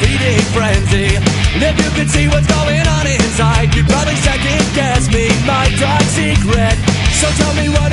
feeding frenzy. And if you could see what's going on inside You'd probably second guess me, my dark secret. So tell me what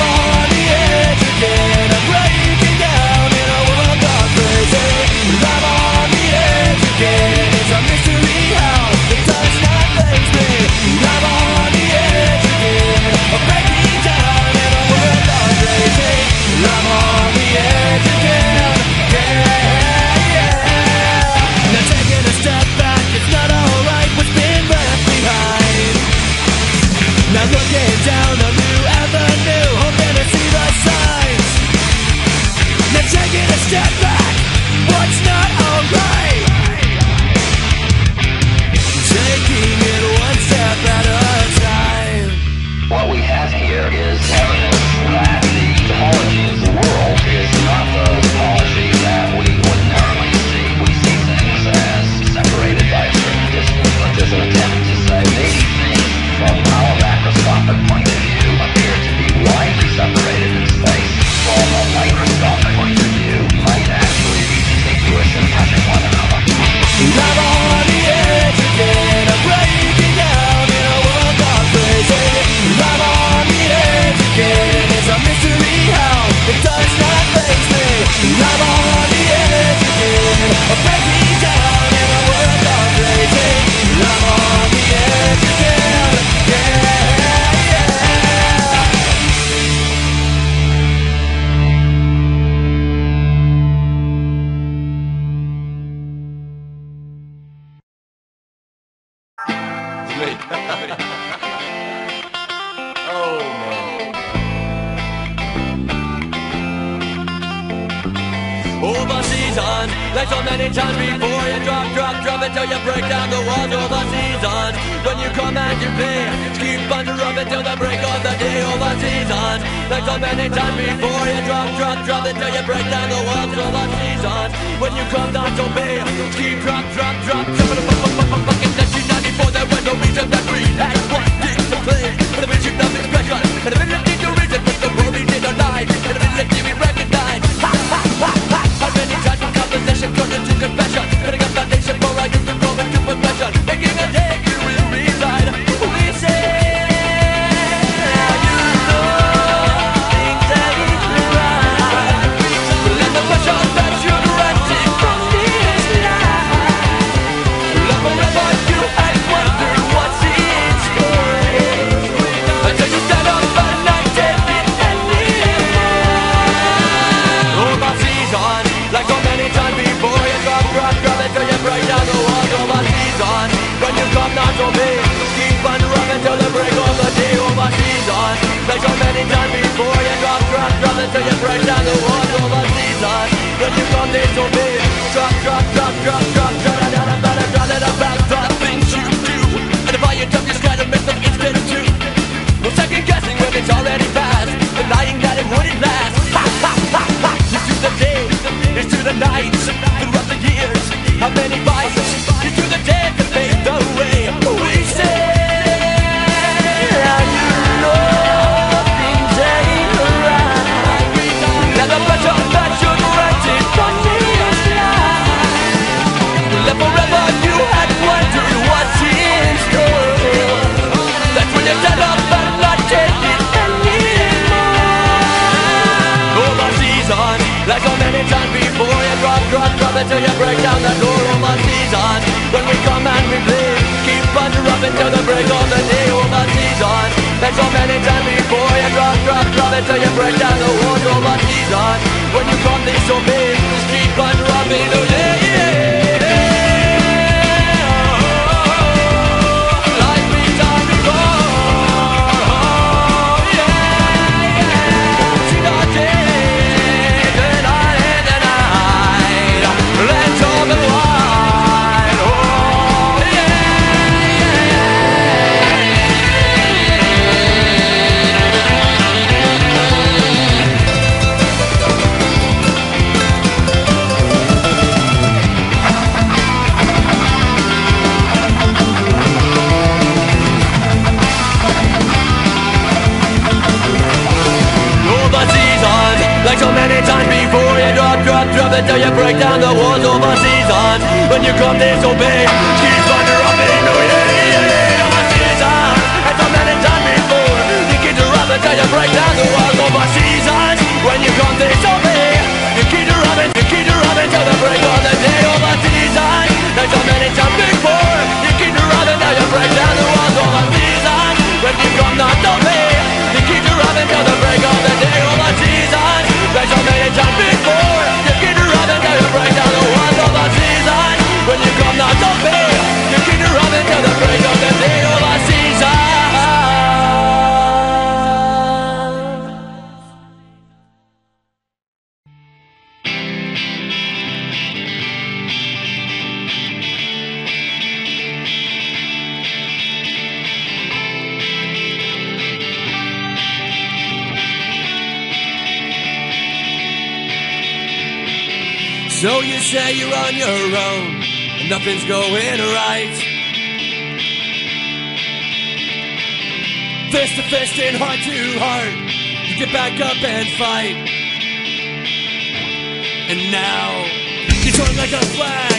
overseas on Like so many times before You drop, drop, drop until you break down the walls overseas on When you come and you pay, Keep on dropping till the break of the day overseas on Like so many times before You drop, drop, drop until you break down the walls overseas on When you come down to pay Keep drop, drop, drop Drop it, fucking 1994 There was no reason that we had until you break down the door of my seasons. When we come and we play, keep on up till the break of the day of my seasons. And so many times before you drop, drop, drop until you break down the walls of my seasons. When you come, this so big, just keep on rubbing the until you break down the walls of a season. When you come disobey, keep thunder up in New Year of a season. And so many times before you keep to rub until you break down the walls of a season. When you come you So you say you're on your own and nothing's going right. Fist to fist and heart to heart, you get back up and fight. And now you're torn like a flag